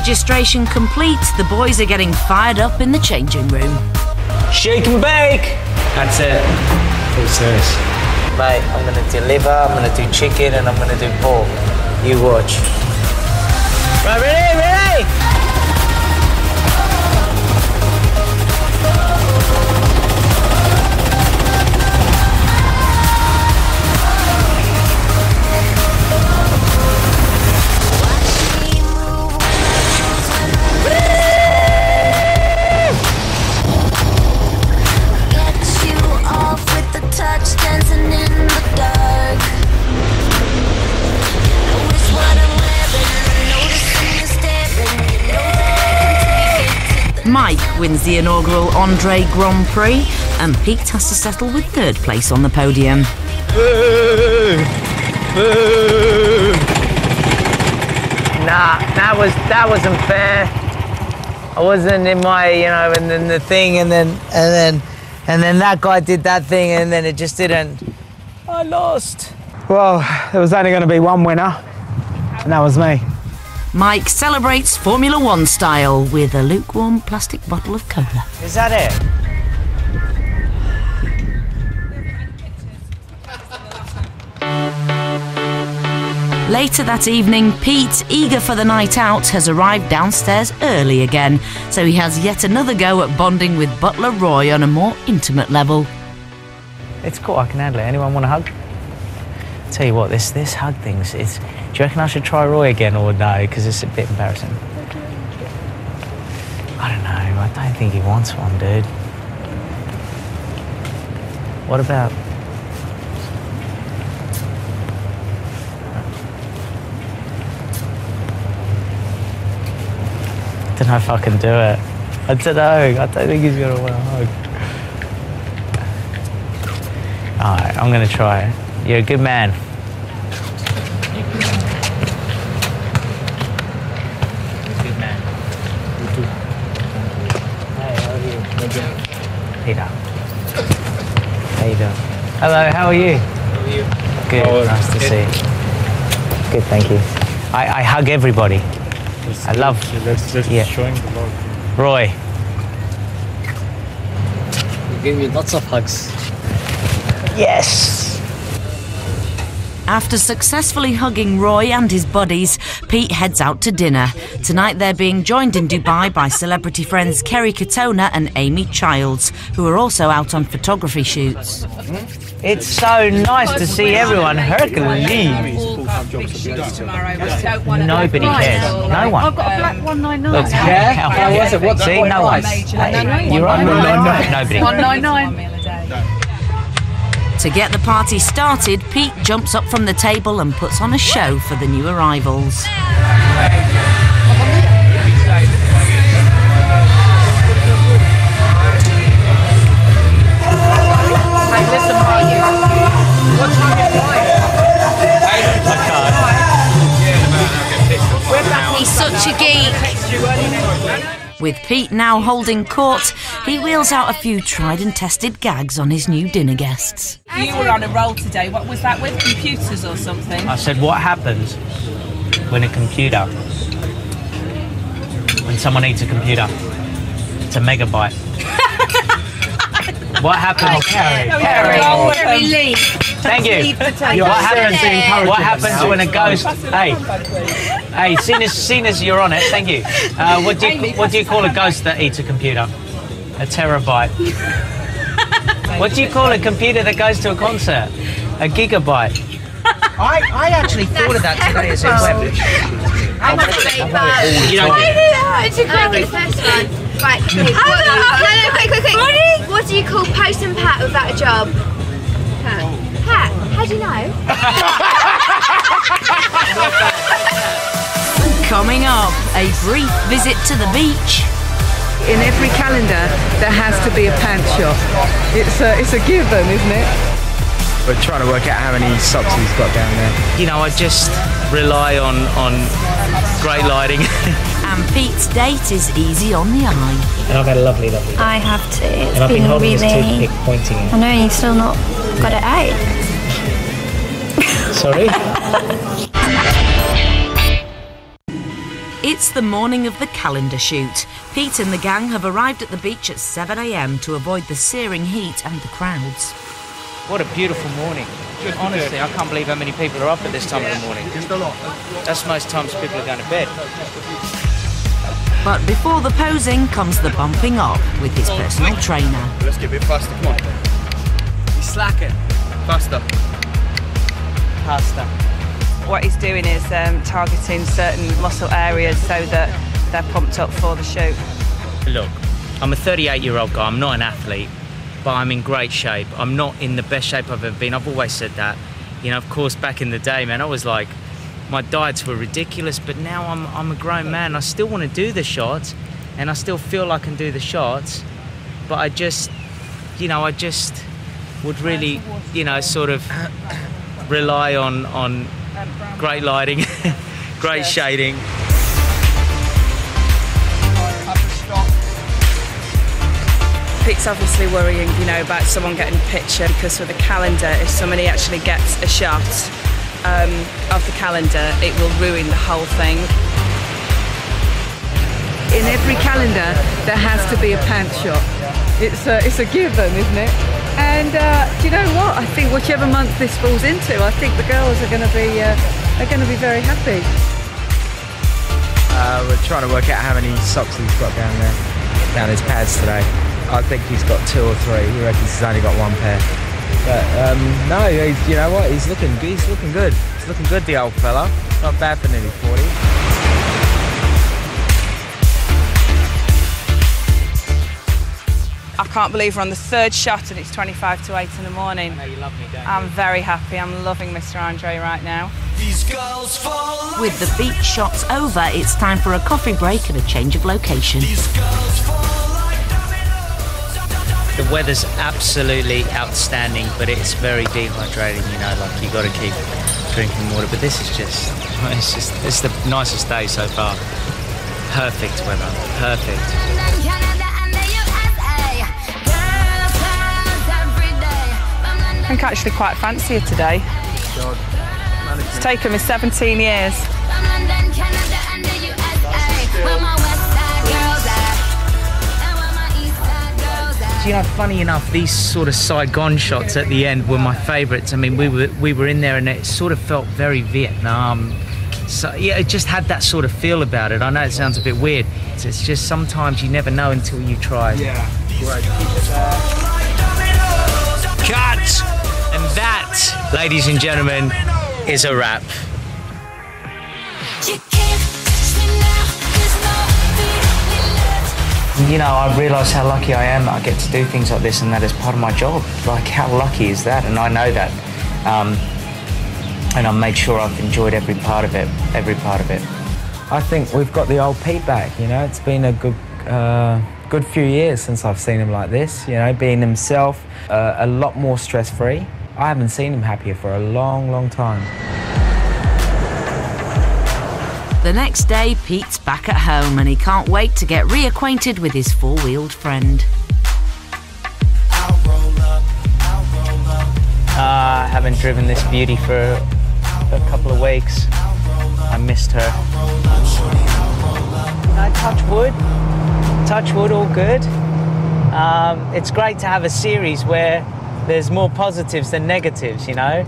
Registration complete, the boys are getting fired up in the changing room. Shake and bake. That's it. Full service. Mate, I'm gonna deliver, I'm gonna do chicken, and I'm gonna do pork. You watch. Right, ready, ready? Mike wins the inaugural Andre Grand Prix, and Pete has to settle with third place on the podium. Nah, that was that wasn't fair. I wasn't in my, you know, and then the thing, and then and then and then that guy did that thing, and then it just didn't. I lost. Well, there was only going to be one winner, and that was me. Mike celebrates Formula One style with a lukewarm plastic bottle of cola. Is that it? Later that evening, Pete, eager for the night out, has arrived downstairs early again, so he has yet another go at bonding with Butler Roy on a more intimate level. It's cool. I can handle it. Anyone want a hug? Tell you what, this this hug thing's. It's. Do you reckon I should try Roy again or no? Because it's a bit embarrassing. I don't know. I don't think he wants one, dude. What about? I don't know if I can do it. I don't know. I don't think he's gonna want a hug. All right, I'm gonna try. You're a good man. Good man. Hey, how are you? Peter. How you doing? Hello, how are you? How are you? Good, Oh, nice to good. see you. Good, thank you. I, I hug everybody. I love That's just Yeah. showing the love. Roy. You gave me lots of hugs. Yes! After successfully hugging Roy and his buddies, Pete heads out to dinner. Tonight they're being joined in Dubai by celebrity friends Kerry Katona and Amy Childs, who are also out on photography shoots. It's so nice to see everyone. Hercules. Nobody cares. No one. I've got a black 199. Look, Yeah? how- How was it? What's- See, what no one. price? Hey, you're right. Nobody. 199. To get the party started, Pete jumps up from the table and puts on a show for the new arrivals. With Pete now holding court, he wheels out a few tried and tested gags on his new dinner guests. You were on a roll today. What was that with? Computers or something? I said, what happens when a computer, when someone eats a computer? It's a megabyte. what happens? Very Lee. Thank you. What happens? What happens when a ghost? Hey, hey, seen as seen as you're on it. Thank you. Uh, what do you what do you call a ghost that eats a computer? A terabyte. What do you call a computer that goes to a concert? A gigabyte. I, I actually thought of that today as a web. I'm gonna say that. You don't get it. It's a great first one. Right, okay. What, no, no, quick, quick, quick. What do you call Postman Pat without a job? Pat. Pat, how do you know? Coming up, a brief visit to the beach. In every calendar, there has to be a pant shop. It's a, it's a given, isn't it? We're trying to work out how many socks he's got down there. You know, I just rely on on great lighting. And Pete's date is easy on the eye. and I've had a lovely, lovely. I have to. It's And I've been been holding this really. toothpick pointing I know you've still not got it out. Sorry. It's the morning of the calendar shoot. Pete and the gang have arrived at the beach at 7am to avoid the searing heat and the crowds. What a beautiful morning. Honestly, I can't believe how many people are up at this time of the morning. Just a lot. That's most times people are going to bed. But before the posing comes the bumping up with his personal trainer. Let's get a bit faster, come on. He's slacking. Faster. Pasta. What he's doing is um, targeting certain muscle areas so that they're pumped up for the shoot. Look, I'm a 38 year old guy, I'm not an athlete, but I'm in great shape. I'm not in the best shape I've ever been. I've always said that. You know, of course, back in the day, man, I was like, my diets were ridiculous, but now I'm, I'm a grown man. I still want to do the shots, and I still feel I can do the shots, but I just, you know, I just would really, you know, sort of rely on, on great lighting, great shading. Pete's obviously worrying, you know, about someone getting a picture because with the calendar, if somebody actually gets a shot um, of the calendar, it will ruin the whole thing. In every calendar, there has to be a pants shot. It's a, it's a given, isn't it? And uh, do you know what? I think whichever month this falls into, I think the girls are going to be uh, are going to be very happy. Uh, we're trying to work out how many socks he's got down there, down his pads today. I think he's got two or three. He reckons he's only got one pair. But um, no, you know what? He's looking, he's looking good. He's looking good, the old fella. Not bad for nearly 40. Can't believe we're on the third shot and it's 25 to 8 in the morning. you love me, don't I'm very happy. I'm loving Mr. Andre right now. With the beach shots over, it's time for a coffee break and a change of location. The weather's absolutely outstanding, but it's very dehydrating. You know, like you've got to keep drinking water. But this is just, it's just, it's the nicest day so far. Perfect weather, perfect. Think actually quite fancy her today. It's taken me 17 years. You know, funny enough, these sort of Saigon shots at the end were my favourites. I mean, we were we were in there, and it sort of felt very Vietnam. So yeah, it just had that sort of feel about it. I know it sounds a bit weird. It's, it's just sometimes you never know until you try. Yeah, great. Ladies and gentlemen, is a wrap. You know, I realise how lucky I am that I get to do things like this and that is part of my job. Like, how lucky is that? And I know that. Um, and I've made sure I've enjoyed every part of it, every part of it. I think we've got the old Pete back. You know, it's been a good, uh, good few years since I've seen him like this. You know, being himself, uh, a lot more stress-free. I haven't seen him happier for a long, long time. The next day, Pete's back at home and he can't wait to get reacquainted with his four wheeled friend. Uh, I haven't driven this beauty for a couple of weeks. I missed her. I touch wood. Touch wood, all good. Um, it's great to have a series where there's more positives than negatives, you know?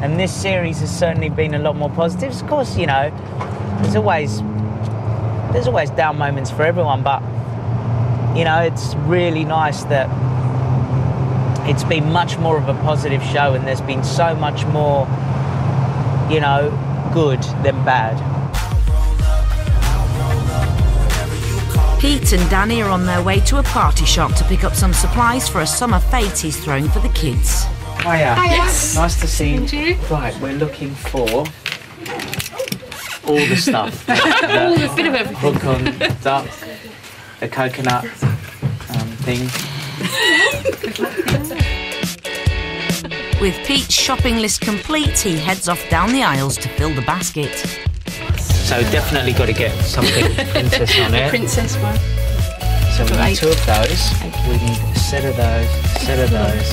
And this series has certainly been a lot more positives. Of course, you know, there's always there's always down moments for everyone, but you know, it's really nice that it's been much more of a positive show and there's been so much more, you know, good than bad. Pete and Danny are on their way to a party shop to pick up some supplies for a summer fete he's throwing for the kids. Hiya. Yes. Nice to see you. Right, we're looking for all the stuff. all the bit of everything. Hook on duck, the coconut um, thing. With Pete's shopping list complete, he heads off down the aisles to fill the basket. So definitely got to get something princess on it. Princess one. So we need two of those. We need a set of those, a set of those.